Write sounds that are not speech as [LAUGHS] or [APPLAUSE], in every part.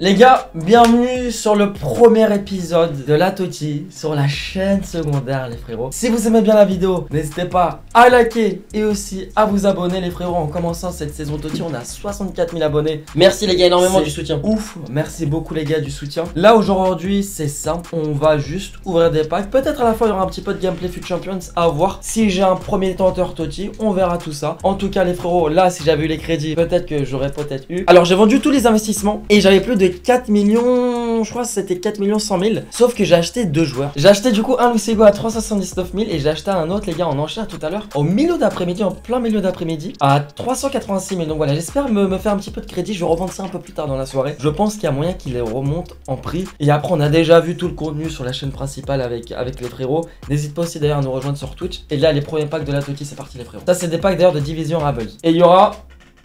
Les gars, bienvenue sur le premier épisode de la Toti sur la chaîne secondaire les frérots. Si vous aimez bien la vidéo, n'hésitez pas à liker et aussi à vous abonner les frérots. En commençant cette saison Toti, on a 64 000 abonnés. Merci les gars énormément du soutien. Ouf, merci beaucoup les gars du soutien. Là aujourd'hui c'est simple, on va juste ouvrir des packs. Peut-être à la fois il y aura un petit peu de gameplay Foot Champions à voir. Si j'ai un premier tenteur Toti, on verra tout ça. En tout cas les frérots, là si j'avais eu les crédits, peut-être que j'aurais peut-être eu. Alors j'ai vendu tous les investissements et j'avais plus de 4 millions, je crois que c'était 4 millions 100 000. Sauf que j'ai acheté deux joueurs. J'ai acheté du coup un Lucigo à 379 000 et j'ai acheté un autre les gars en enchère tout à l'heure au milieu d'après-midi, en plein milieu d'après-midi à 386 000. Donc voilà, j'espère me, faire un petit peu de crédit. Je vais revendre ça un peu plus tard dans la soirée. Je pense qu'il y a moyen qu'il les remonte en prix. Et après, on a déjà vu tout le contenu sur la chaîne principale avec, avec les frérots. N'hésite pas aussi d'ailleurs à nous rejoindre sur Twitch. Et là, les premiers packs de la Toti, c'est parti les frérots. Ça, c'est des packs d'ailleurs de division Rabble. Et il y aura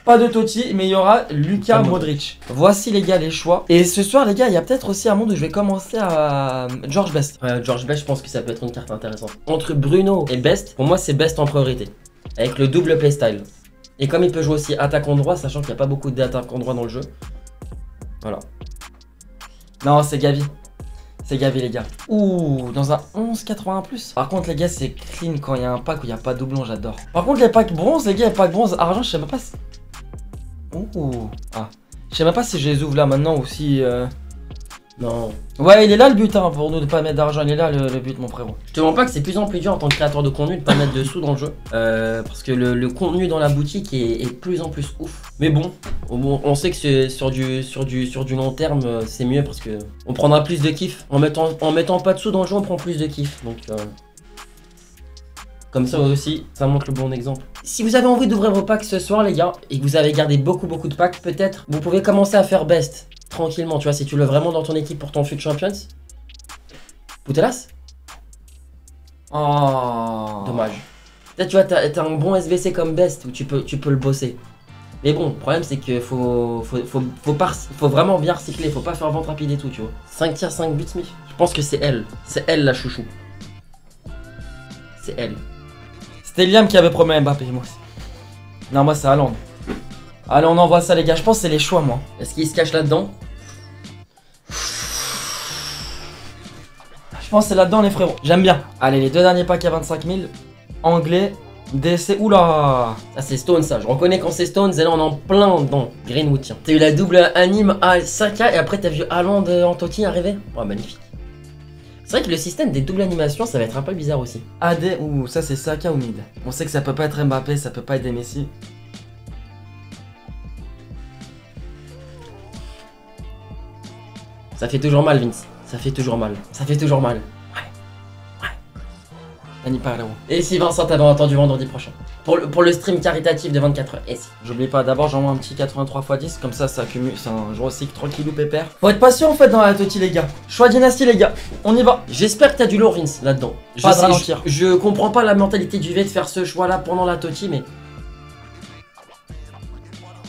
pas de Totti, mais il y aura Lucas Modric. Voici les gars les choix. Et ce soir les gars, il y a peut-être aussi un monde où je vais commencer à George Best. Ouais, George Best, je pense que ça peut être une carte intéressante. Entre Bruno et Best, pour moi c'est Best en priorité. Avec le double playstyle. Et comme il peut jouer aussi attaquant droit, sachant qu'il n'y a pas beaucoup d'attaquants droit dans le jeu. Voilà. Non, c'est Gavi. C'est Gavi les gars. Ouh, dans un 11,81 plus. Par contre les gars, c'est clean quand il y a un pack où il n'y a pas de doublon, j'adore. Par contre les packs bronze, les gars, les packs bronze, argent, je sais même pas. Ouh. Ah. Je sais même pas si je les ouvre là maintenant ou si... euh, Non. Ouais, il est là le but hein, pour nous de pas mettre d'argent, il est là le, le but mon frérot. Je te mens pas que c'est de plus en plus dur en tant que créateur de contenu de pas mettre de sous dans le jeu. Euh, parce que le, le contenu dans la boutique est, de plus en plus ouf. Mais bon, on sait que c'est sur du, sur, du, sur du long terme, euh, c'est mieux parce que on prendra plus de kiff. En mettant, en mettant pas de sous dans le jeu, on prend plus de kiff. Donc, euh, comme ça aussi, ça montre le bon exemple. Si vous avez envie d'ouvrir vos packs ce soir, les gars, et que vous avez gardé beaucoup, beaucoup de packs, peut-être, vous pouvez commencer à faire best tranquillement. Tu vois, si tu l'as vraiment dans ton équipe pour ton Fut Champions. Poutelas Oh. Dommage. Peut-être tu vois, t'as un bon SVC comme best où tu peux, tu peux le bosser. Mais bon, le problème c'est que faut, faut, faut, faut, pas- faut vraiment bien recycler, faut pas faire vente rapide et tout, tu vois. 5 tirs, 5 buts, Smith. Je pense que c'est elle. C'est elle la chouchou. C'est elle. C'était Liam qui avait promis Mbappé, moi aussi. Non, moi c'est Haaland. Allez, on envoie ça les gars, je pense que c'est les choix moi. Est-ce qu'il se cache là-dedans? Je pense que c'est là-dedans les frérots. J'aime bien. Allez, les deux derniers packs à 25 000. Anglais, DC. Oula Ça c'est Stone ça, je reconnais quand c'est Stone, et là on est en plein dans Greenwood tiens. T'as eu la double anime à Saka et après t'as vu Haaland euh, en Totti arriver? Oh magnifique. C'est vrai que le système des doubles animations ça va être un peu bizarre aussi. AD, ou ça c'est Saka ou mid. On sait que ça peut pas être Mbappé, ça peut pas être des Messi. Ça fait toujours mal Vince, ça fait toujours mal, ça fait toujours mal. Et si Vincent t'avait entendu vendredi prochain pour le, pour le stream caritatif de 24 heures, et si J'oublie pas, d'abord j'envoie un petit 83 x 10, comme ça ça accumule, c'est un je recycle tranquillou pépère. Faut être patient en fait dans la Toti les gars. Choix dynastie les gars, on y va. J'espère que t'as du lourd Vince là-dedans. Je, Pas de sais- ralentir. je, je comprends pas la mentalité du V de faire ce choix là pendant la Totti mais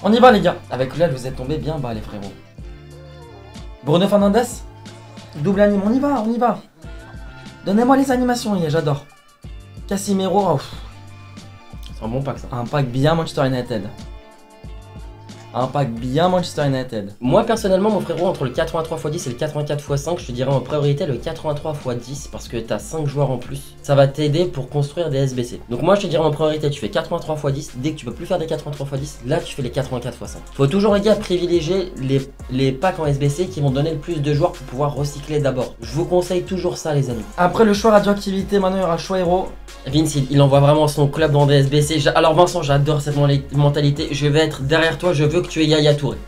On y va les gars. Avec là vous êtes tombés bien bas les frérots. Bruno Fernandes Double anime, on y va, on y va. Donnez-moi les animations j'adore. Casimiro, oh, c'est un bon pack ça. un pack bien Manchester United. Un pack bien Manchester United. Moi personnellement mon frérot entre le 83 x 10 et le 84 x 5 je te dirais en priorité le 83 x 10 parce que t'as 5 joueurs en plus. Ça va t'aider pour construire des SBC. Donc moi je te dirais en priorité tu fais 83 x 10 dès que tu peux plus faire des 83 x 10 là tu fais les 84 x 5. Faut toujours les gars privilégier les, les packs en SBC qui vont donner le plus de joueurs pour pouvoir recycler d'abord. Je vous conseille toujours ça les amis. Après le choix radioactivité, maintenant il y aura choix héros. Vince, il, il envoie vraiment son club dans des SBC. Alors Vincent, j'adore cette mentalité. Je vais être derrière toi, je veux que tu aies Yaya Touré.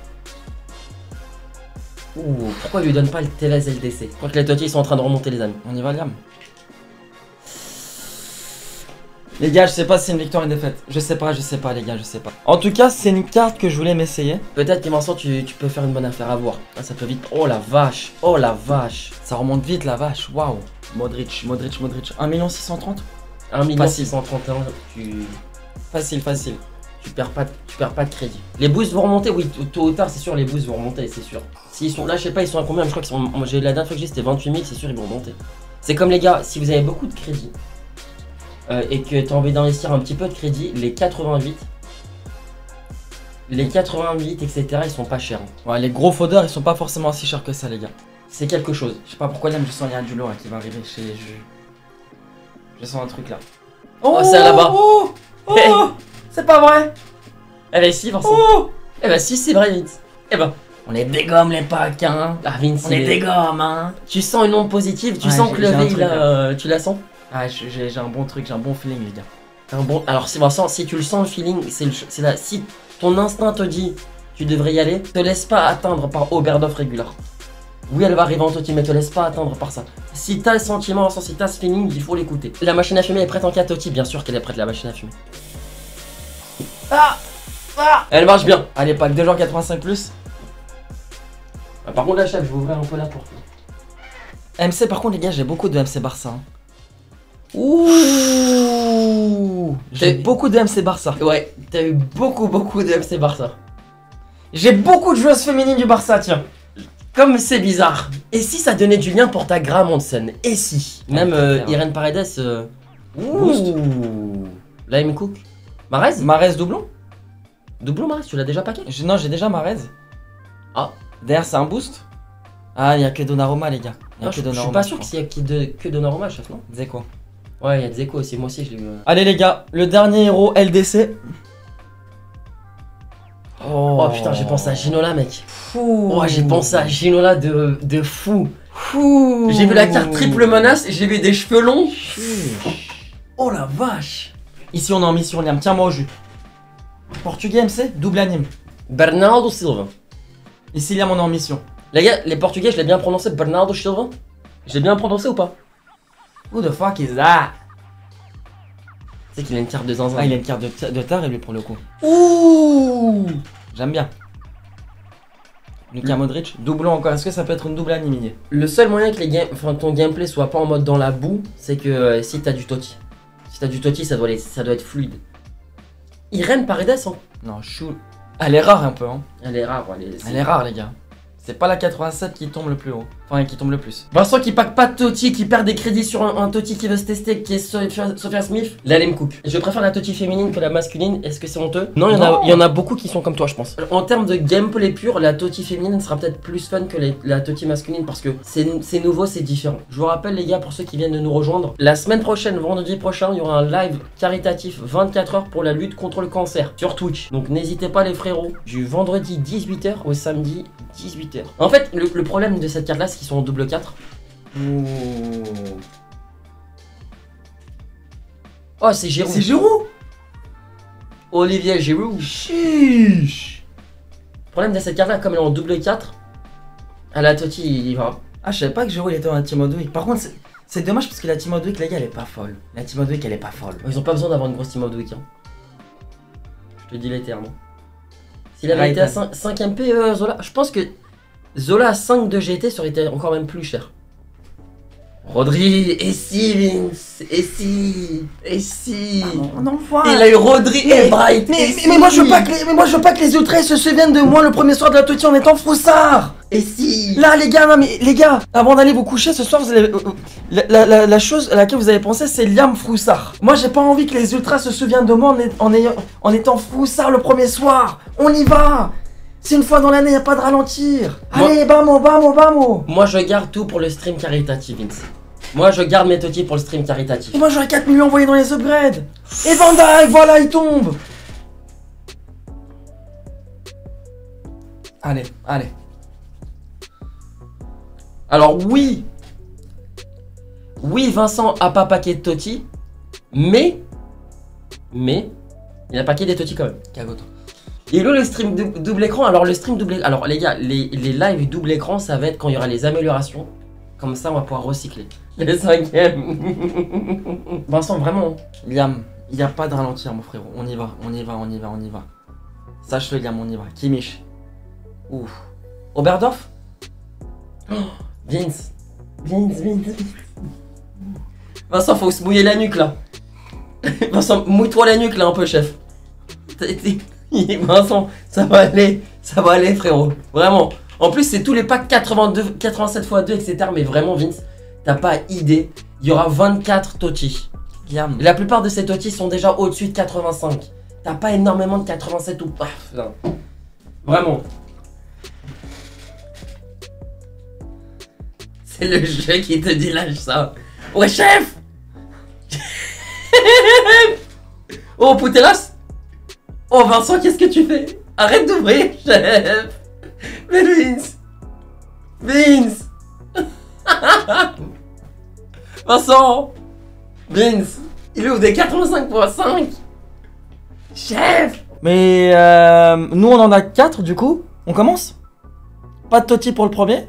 Ouh, pourquoi il lui donne pas le TLS LDC Je crois que les Totti sont en train de remonter les amis. On y va, Liam. Les gars, je sais pas si c'est une victoire ou une défaite. Je sais pas, je sais pas, les gars, je sais pas. En tout cas, c'est une carte que je voulais m'essayer. Peut-être que Vincent, tu, tu peux faire une bonne affaire à voir. Ah, ça peut vite. Oh la vache, oh la vache. Ça remonte vite, la vache. Waouh. Modric, Modric, Modric. 1 630 1 million Facile. 631, tu, Facile, facile. tu, perds pas, de- tu perds pas de crédit. Les boosts vont remonter, oui, tôt- ou tard, c'est sûr, les boosts vont remonter, c'est sûr. S'ils sont là, je sais pas, ils sont à combien, je crois qu'ils sont. La dernière fois que j'ai c'était 28 000, c'est sûr, ils vont remonter. C'est comme les gars, si vous avez beaucoup de crédit euh, et que tu as envie d'investir un petit peu de crédit, les 88, Les 88, etc., ils sont pas chers. hein. Ouais, les gros faudeurs, ils sont pas forcément si chers que ça, les gars. C'est quelque chose. Je sais pas pourquoi, là, mais je sens qu'il y a du lourd hein, qui va arriver chez. Je, je sens un truc là. Oh, c'est là-bas. Oh, oh, [LAUGHS] oh, C'est pas vrai Eh ben si, Vincent. Oh Eh ben si, c'est vrai, Vince. Eh ben, on est des gommes, les packs, hein. Ah, Vince, On il est des gommes, hein Tu sens une onde positive, tu Ouais, sens que le là, là. euh, tu la sens? Ah, j'ai un bon truc, j'ai un bon feeling, les gars. Un bon... Alors, c'est Vincent, si tu le sens, le feeling, c'est le... c'est là. Si ton instinct te dit tu devrais y aller, te laisse pas atteindre par Oberdoff régulière. Oui, elle va arriver en Toti, mais te laisse pas atteindre par ça. Si t'as le sentiment, si t'as ce feeling, il faut l'écouter. La machine à fumer est prête en cas Toti, bien sûr qu'elle est prête, la machine à fumer. Ah Ah Elle marche bien. Allez, pack de genre 85 plus. Ah, par contre, la chef, je vais ouvrir un peu la porte. MC, par contre, les gars, j'ai beaucoup de MC Barça. hein. Ouh J'ai beaucoup de MC Barça. Ouais, t'as eu beaucoup, beaucoup de FC Barça. J'ai beaucoup de joueuses féminines du Barça, tiens. Comme c'est bizarre. Et si ça donnait du lien pour ta Graham Hansen Et si Même Ouais, euh. Irene Paredes. euh. Ouh Lime Cook. Marez Marez doublon Doublon Marez, tu l'as déjà paqué Non, j'ai déjà Marez. Ah. Derrière, c'est un boost Ah, il y a que Donnarumma, les gars. Il y a Non, que je, suis pas sûr qu'il y ait que, de, que Donnarumma, chef, non quoi Ouais, il y a échos aussi. Moi aussi, je l'ai eu. euh. Allez, les gars, le dernier héros LDC. Oh, putain, j'ai pensé à Ginola, mec. Fou. Oh, j'ai pensé à Ginola de, de fou. Fou. J'ai vu la carte triple menace et j'ai vu des cheveux longs. Oh la vache. Ici, on est en mission, Liam. Tiens-moi au jus. Portugais MC, double anime. Bernardo Silva. Ici, Liam, on est en mission. Les gars, les portugais, je l'ai bien prononcé, Bernardo Silva Je l'ai bien prononcé ou pas? Who the fuck is that? Sais qu'il a une carte de zinzin. Ah, il a une carte de, de tard, lui, pour le coup. Ouh J'aime bien. Luka Modric, doublon encore. Est-ce que ça peut être une double animée? Le seul moyen que les game... enfin, ton gameplay soit pas en mode dans la boue, c'est que euh, si t'as du Totti. Si t'as du Totti, ça doit, aller- ça doit être fluide. Irene Paredes, hein. Non, chou. Elle est rare un peu, hein. elle est rare. Elle est... Elle est rare, les gars. C'est pas la 87 qui tombe le plus haut. Enfin, qui tombe le plus. Vincent qui pack pas de Totti, qui perd des crédits sur un, un Totti qui veut se tester, qui est Sophia, Sophia Smith, là elle me coupe. Je préfère la Totti féminine que la masculine, est-ce que c'est honteux? Non, il y, en a- Non. il y en a beaucoup qui sont comme toi, je pense. En termes de gameplay pur, la Totti féminine sera peut-être plus fun que les- la Totti masculine parce que c'est c'est nouveau, c'est différent. Je vous rappelle, les gars, pour ceux qui viennent de nous rejoindre, la semaine prochaine, vendredi prochain, il y aura un live caritatif 24 heures pour la lutte contre le cancer sur Twitch. Donc n'hésitez pas, les frérots, du vendredi 18h au samedi 18h. En fait, le, le problème de cette carte-là, c'est sont en double 4. Ouh. Oh, c'est Giroud. Giroud Olivier Giroud. Chiche Le problème de cette carte-là, comme elle est en double 4, à la Totti, il va. Ah, je savais pas que Giroud il était dans la Team Odwick. Par contre, c'est- c'est dommage parce que la Team Odwick, les gars, elle est pas folle. La Team Odwick, elle est pas folle. Ils ont pas besoin d'avoir une grosse team week. hein. Je te dis l'éternel. S'il avait Right. été à 5, 5 MP, euh, Zola, je pense que Zola à 5 de GT été encore même plus cher. Rodri, et si Vince, et si, et si. on en voit. Il a eu Rodri Mais- et Bright. Mais, et mais- si. mais moi je veux pas que les, mais moi je veux pas que les ultras se souviennent de moi le premier soir de la Totti en étant froussard. Et si. Là les gars, non mais les gars, avant d'aller vous coucher ce soir, vous allez, euh, euh, la, la- la- la chose à laquelle vous avez pensé c'est Liam Froussard. Moi j'ai pas envie que les ultras se souviennent de moi en, est- en ayant- en étant Froussard le premier soir. On y va. C'est une fois dans l'année, y a pas de ralentir. Moi- Allez, bamo, bamo, bamo. Moi je garde tout pour le stream caritatif, Vince. Moi je garde mes Totti pour le stream caritatif. Et moi j'aurais 4 millions envoyés dans les upgrades. Et Van Dyke, voilà, il tombe. Allez, allez. Alors oui, oui Vincent a pas paqué de Totti, mais, mais, il a paqué des Totti quand même. Cagoto. Et là le stream dou- double écran, alors le stream double alors les gars, les, les lives double écran ça va être quand il y aura les améliorations, comme ça on va pouvoir recycler. [LAUGHS] Le cinquième. [LAUGHS] Vincent vraiment, Liam, il n'y a pas de ralentir, mon frérot. On y va, on y va, on y va, on y va. Sache-le, Liam, on y va. Kimmich. Ouf. Oberdorf? [GASPS] Vince, Vince, Vince. Vincent faut se mouiller la nuque là. [LAUGHS] Vincent, mouille-toi la nuque là un peu chef. [LAUGHS] Vincent, ça va aller, ça va aller frérot. Vraiment. En plus c'est tous les packs 82, 87 x 2 etc. Mais vraiment Vince, t'as pas idée. Il y aura 24 Totti. Liam. La plupart de ces Totti sont déjà au-dessus de 85. T'as pas énormément de 87 ou pas. non. Vraiment. C'est le jeu qui te dit lâche ça. Ouais, chef [LAUGHS] Oh, Poutelas Oh, Vincent, qu'est-ce que tu fais? Arrête d'ouvrir, chef. Mais Vince Vince. [LAUGHS] Vincent. Vince. Il ouvre des 85.5 Chef. Mais euh, nous, on en a 4 du coup. On commence? Pas de Totti pour le premier?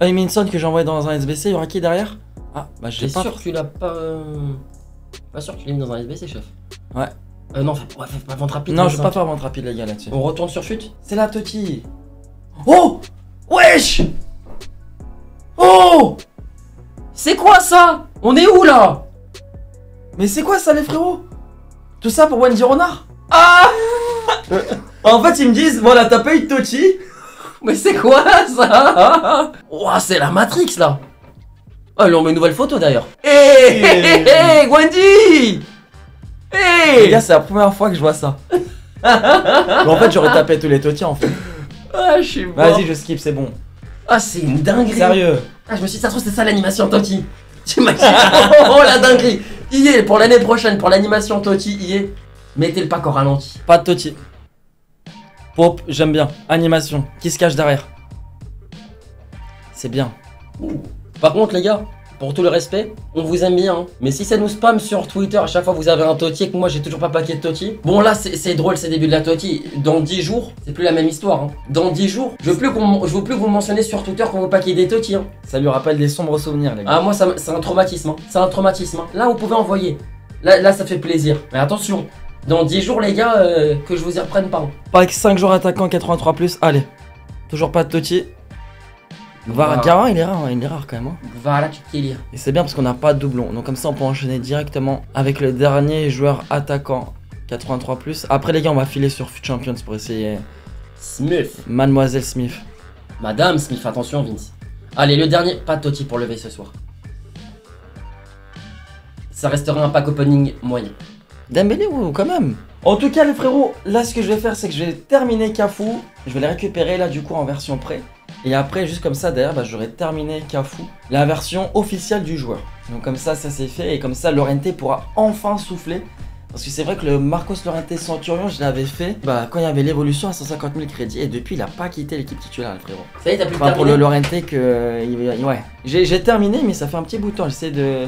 Minson que j'ai envoyé dans un SBC. Il y aura qui derrière? Ah, bah sais pas. sûr que tu l'as pas... euh, Pas sûr que tu l'as mis dans un SBC, chef? Ouais. Euh, non, fais, ouais, fais pas vente rapide. Non, je vais pas faire vente rapide, les gars, là-dessus. On retourne sur fut C'est la Totti. Oh! Wesh! Oh! C'est quoi ça? On est où là? Mais c'est quoi ça, les frérots? Tout ça pour Wendy Renard? Ah! [LAUGHS] En fait, ils me disent voilà, t'as pas eu de Totti. [LAUGHS] Mais c'est quoi ça? Ouah, c'est la Matrix là. Oh, là on met une nouvelle photo d'ailleurs. Hé hé hé hé Wendy Les Hé gars, c'est la première fois que je vois ça. [LAUGHS] Mais en fait, j'aurais tapé tous les Totti en fait. Ah, je suis. Vas-y, je skip, c'est bon. Ah, c'est une dinguerie. Sérieux. Ah, je me suis dit, ça se trouve, c'est ça l'animation Toti. T'imagines [LAUGHS] Oh, la dinguerie est, pour l'année prochaine, pour l'animation Toti, y est. Mettez le pack au ralenti. Pas de Totti. Pop, j'aime bien. Animation. Qui se cache derrière C'est bien. Par contre, les gars, pour tout le respect, on vous aime bien. hein. Mais si ça nous spam sur Twitter, à chaque fois vous avez un Toti et que moi j'ai toujours pas paquet de Toti. Bon, là c'est drôle, c'est début de la Toti. Dans 10 jours, c'est plus la même histoire. hein. Dans 10 jours, je veux plus qu'on je veux plus que vous mentionnez sur Twitter quand vous paquez des Toti. hein. Ça lui rappelle des sombres souvenirs, les gars. Ah, moi, c'est un traumatisme. hein. C'est un traumatisme. Là, vous pouvez envoyer. Là, là, ça fait plaisir. Mais attention, dans 10 jours, les gars, euh, que je vous y reprenne pas. hein. Pack 5 jours attaquant 83 plus. Allez. Toujours pas de Totti. Var- Var- Garin, il est rare, hein, il est rare quand même. hein. Te lire. Et c'est bien parce qu'on n'a pas de doublon. Donc comme ça, on peut enchaîner directement avec le dernier joueur attaquant 83 plus. Après, les gars, on va filer sur Fut Champions pour essayer Smith. Mademoiselle Smith. Madame Smith, attention, Vince. Allez, le dernier, pas de Toti pour lever ce soir. Ça restera un pack opening moyen. Dembélé ou quand même En tout cas les frérots, là ce que je vais faire c'est que je vais terminer Cafu, je vais les récupérer là du coup en version pré. Et après juste comme ça derrière bah, j'aurai terminé Cafu, la version officielle du joueur. Donc comme ça ça c'est fait et comme ça Lorente pourra enfin souffler. Parce que c'est vrai que le Marcos Lorente Centurion je l'avais fait bah, quand il y avait l'évolution à 150 000 crédits et depuis il a pas quitté l'équipe titulaire le frérot. Ça y est, t'as plus Enfin pour le Lorente que... Ouais. J'ai j'ai terminé mais ça fait un petit bout de temps, j'essaie de...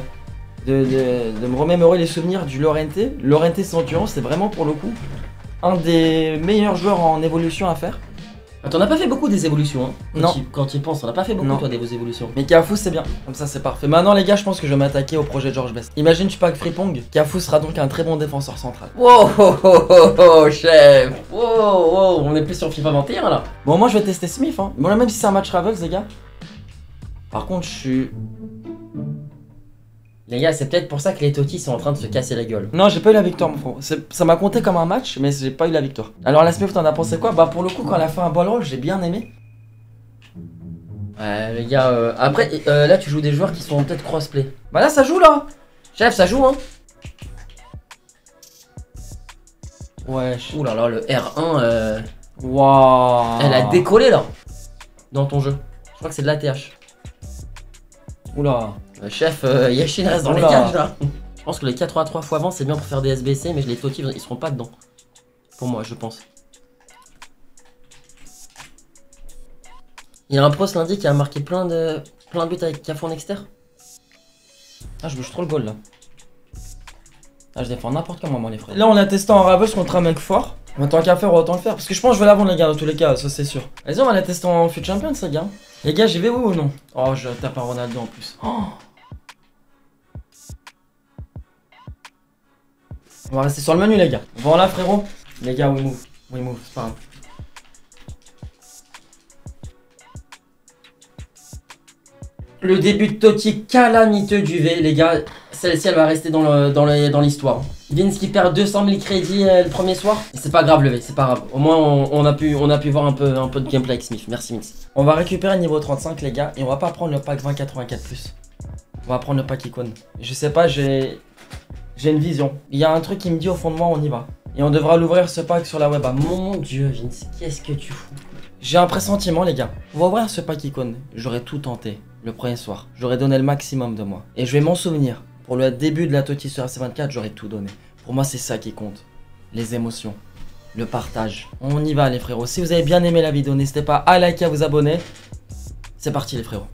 De, de- de me remémorer les souvenirs du Lorente. Lorente Centurion, c'est vraiment pour le coup un des meilleurs joueurs en évolution à faire. Ah, T'en as pas fait beaucoup des évolutions, hein quand Non. quand tu y penses, on a pas fait beaucoup Non. toi des évolutions. Mais Cafu, c'est bien. Comme ça, c'est parfait. Maintenant, les gars, je pense que je vais m'attaquer au projet de George Best. Imagine, tu packs Fripong. Cafu sera donc un très bon défenseur central. Wow, [LAUGHS] oh, oh, oh, oh, chef Wow, wow, on est plus sur FIFA 21 là Bon, moi, je vais tester Smith. Hein. Bon, là, même si c'est un match Ravels, les gars. Par contre, je suis. Les gars, c'est peut-être pour ça que les Totis sont en train de se casser la gueule. Non, j'ai pas eu la victoire, mon frère. Ça m'a compté comme un match, mais j'ai pas eu la victoire. Alors, la Smith, t'en as pensé quoi? Bah, pour le coup, quand elle a fait un ball roll, j'ai bien aimé. Ouais, les gars, euh, après, euh, là tu joues des joueurs qui sont peut-être crossplay. Bah, là, ça joue là. Chef, ça joue, hein Wesh. Ouh là là, le R1, euh, Waouh. elle a décollé là Dans ton jeu. Je crois que c'est de l'ATH. Oula. Euh, chef, euh, Yashin reste dans les cages là. Je pense que les 4 à 3 fois avant c'est bien pour faire des SBC, mais les Totis ils seront pas dedans. Pour moi, je pense. Il y a un pro ce lundi qui a marqué plein de, plein de buts avec Cafon Exter. Ah, je bouge trop le goal là. Ah, je défends n'importe comment, moi, les frères. Là, on a testé en Ravels contre un mec fort. En tant qu'à faire, autant le faire. Parce que je pense que je vais la vendre, les gars, dans tous les cas, ça c'est sûr. Vas-y, on va la tester en Fut Champions, les gars. Les gars, j'y vais oui ou non? Oh, je tape un Ronaldo en plus. Oh. On va rester sur le menu, les gars. Voilà, frérot. Les gars, we move. We move, c'est pas grave. Le début de Totti calamiteux du V, les gars. Celle-ci, elle va rester dans le- dans le- dans l'histoire. Vince qui perd 200 000 crédits euh, le premier soir. C'est pas grave, le V, c'est pas grave. Au moins, on, on a pu, on a pu voir un peu, un peu de gameplay avec Smith. Merci, Mix. On va récupérer le niveau 35, les gars. Et on va pas prendre le pack 2084+. On va prendre le pack icône. Je sais pas, j'ai... J'ai une vision. Il y a un truc qui me dit au fond de moi, on y va. Et on devra l'ouvrir ce pack sur la web. Mon dieu, Vince, qu'est-ce que tu fous? J'ai un pressentiment, les gars. On va ouvrir ce pack icône. J'aurais tout tenté le premier soir. J'aurais donné le maximum de moi. Et je vais m'en souvenir. Pour le début de la Toti sur AC24, j'aurais tout donné. Pour moi, c'est ça qui compte. Les émotions. Le partage. On y va, les frérots. Si vous avez bien aimé la vidéo, n'hésitez pas à liker, à vous abonner. C'est parti, les frérots.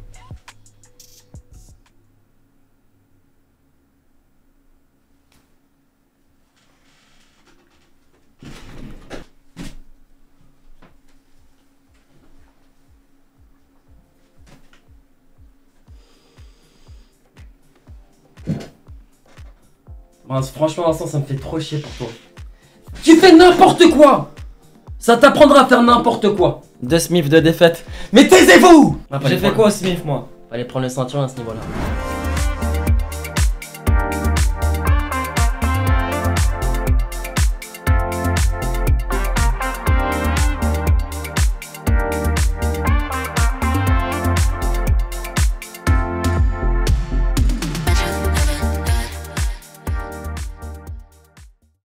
Franchement, l'instant, ça me fait trop chier pour toi. Tu fais n'importe quoi Ça t'apprendra à faire n'importe quoi Deux Smith de défaite. Mais taisez-vous J'ai fait quoi au Smith, moi? Fallait prendre le ceinture à ce niveau-là.